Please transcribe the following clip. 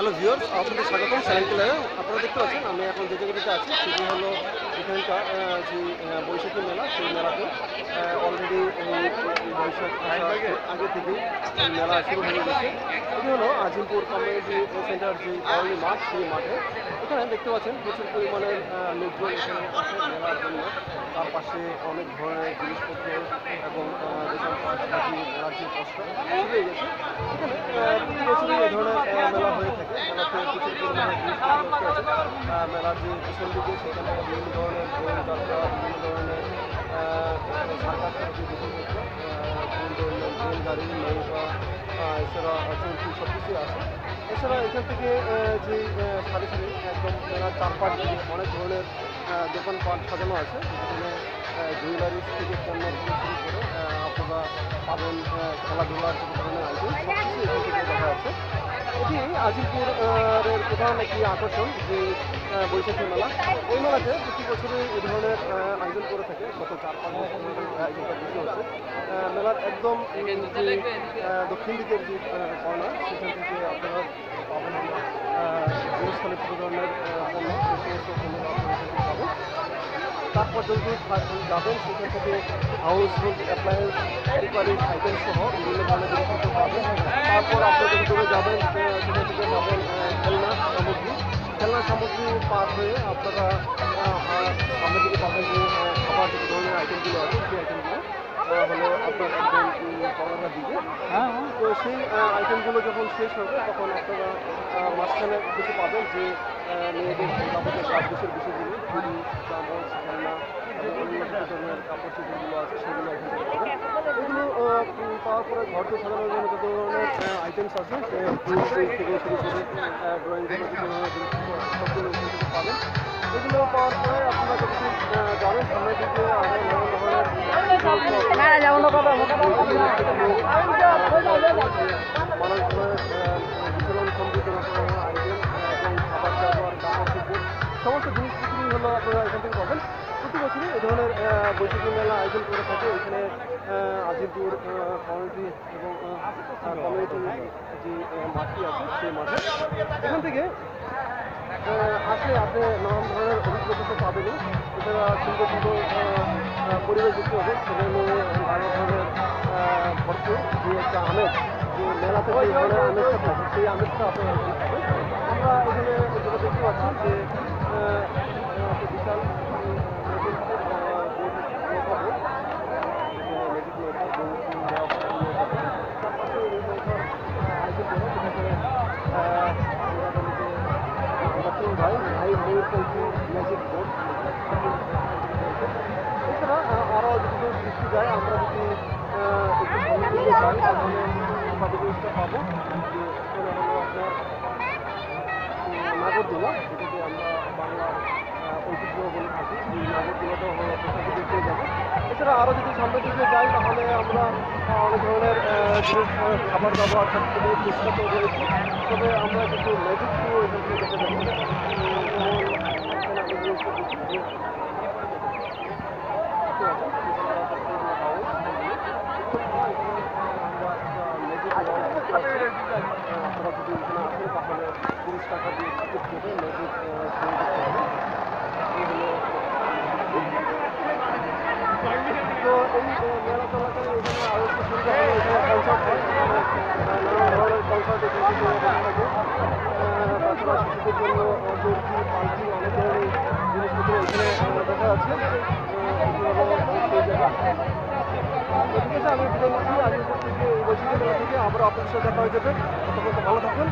Hello viewers আপনাদের স্বাগতম। কিলারে আপনারা দেখতে পাচ্ছেন, আমি এখন যে জায়গাটিতে আছি, সেটি হলো এখানকার যে বৈশাখী মেলা, সেই মেলাতে অলরেডি বৈশাখ আগে থেকেই মেলা শুরু হয়ে গেছে। এটি হলো আজিমপুর কমিউনিটি সেন্টার যে বাউলি মাঠ, সেই মাঠে। এখানে দেখতে পাচ্ছেন, প্রচুর পরিমাণের লোকজন এখানে আসে, মেলার জন্য। তার পাশে অনেক ধরনের জিনিসপত্র এবং যেসব সাজি মেলার যে শুরু ধরনের মেলা হয়ে থাকে। মেলাতে প্রচুর পরিমাণে মেলার যে পিছন দিকে, সেখানে বিভিন্ন ধরনের যাত্রা, বিভিন্ন ধরনের যে জিনিসপত্র ট্রেন গাড়ি নৌকা এছাড়া সব কিছুই আছে। এছাড়া এখান থেকে যে সারি সারি একদম চার পাঁচ অনেক ধরনের দোকান দোকানপাট সাজানো আছে, যেখানে জুয়েলারিস থেকে পণ্য শুরু করে আপনারা পাবেন খেলাধুলার যে ধরনের আইটেম সব কিছু এখান থেকে দেখা যাচ্ছে। এটি আজিমপুর প্রধান একটি আকর্ষণ যে বৈশাখী মেলা। এই মেলাতে প্রতি বছরই এই ধরনের আয়োজন করে থাকে। গত চার পাঁচ বছর হচ্ছে। মেলার একদম যে দক্ষিণ দিকের যে কর্নার সেখান থেকে আপনারা পাবেন ধরনের আহ, পণ্য সেই সমস্ত পণ্য আপনারা পাবেন তারপর যদি যাবেন সেখান থেকে হাউস হোল্ড অ্যাপ্লায়েন্স রিকোয়ারিজ আইটেম সহ তারপর আপনি যাবেন খেলনা সামগ্রী। খেলনা সামগ্রী পার হয়ে আপনারা সামনে পাবেন হলো আপনার একদম কর্নার দিকে। তো সেই আইটেমগুলো যখন শেষ হবে তখন আপনারা মাঝখানে কিছু পাবেন যে মেয়েদের যাবতীয় সাজগোছের বিষয়গুলো চুড়ি চামচ খেলনা ধরনের কাপড় চোপড়গুলো আছে সেগুলো এখান থেকে পাবেন। এগুলো পাওয়ার পরে ঘরকে সাজানোর জন্য যত ধরনের আইটেমস আছে ফুল থেকে শুরু করে ড্রয়িং সবগুলো পাবেন। এগুলো পাওয়ার পরে আপনারা যদি যাবেন সামনের দিকে আরও নানান ধরনের সমস্ত জিনিসপত্রই হলো আপনারা এখান থেকে পাবেন প্রতি বছরই এই ধরনের বৈশাখী মেলা আয়োজন করে থাকে এখানে আজিমপুর কমিউনিটি এবং কমিউনিটি যে মাঠটি আছে সেই মাঠে এখান থেকে আসলে আপনি নানান ধরনের অভিজ্ঞতা তো পাবেনই এছাড়া সুন্দর সুন্দর পরিবেশ দেখতে পাবেন ছেলে মেয়ে নানা ধরনের আহ, ভরপুর যে একটা আমেজ যে মেলাতে যে ধরনের আমেজটা থাকে সেই আমেজটা আপনারা এখানে পাবেন। আমরা এখানে যেটা দেখতে পাচ্ছি যে আহ, একটা বিশাল উম, ম্যাজিক আহ, বোর্ড নৌকা কেউ যায়, আমরা যদি যাই, তাহলে আমরা জিনিসটা পাবো। যে নাগরদোলা, যেটাকে আমরা বাংলার বলে থাকি। এই নাগরদোলাটাও কোথা থেকে যাব। এছাড়া আরও যদি সামনের যাই, তাহলে আমরা অনেক ধরনের খাবার দাবার সব থেকে চেষ্টা তবে আমরা কিন্তু ম্যাজিক দেখতে যাব। যেমন এখানে আমরা জিনিসটা দেখি যে আপনারা যদি এখানে আসেন তাহলে তিরিশ টাকা দিয়ে টিকিট কেটে হলো তো এই মেলা চলাকালীন এখানে আরও একটু সুবিধা হলো এখানে কনসার্ট হয় নানা ধরনের কনসার্ট দেখা শিশুদের জন্য চরকি পালকি অনেক ধরনের জিনিসপত্র এখানে দেখা যাচ্ছে ঠিক আছে আমি বিদায় নিচ্ছি আজকের থেকে এই বৈশাখী থেকে আবার আপনাদের সাথে দেখা হয়ে যাবে ততক্ষণ ভালো থাকুন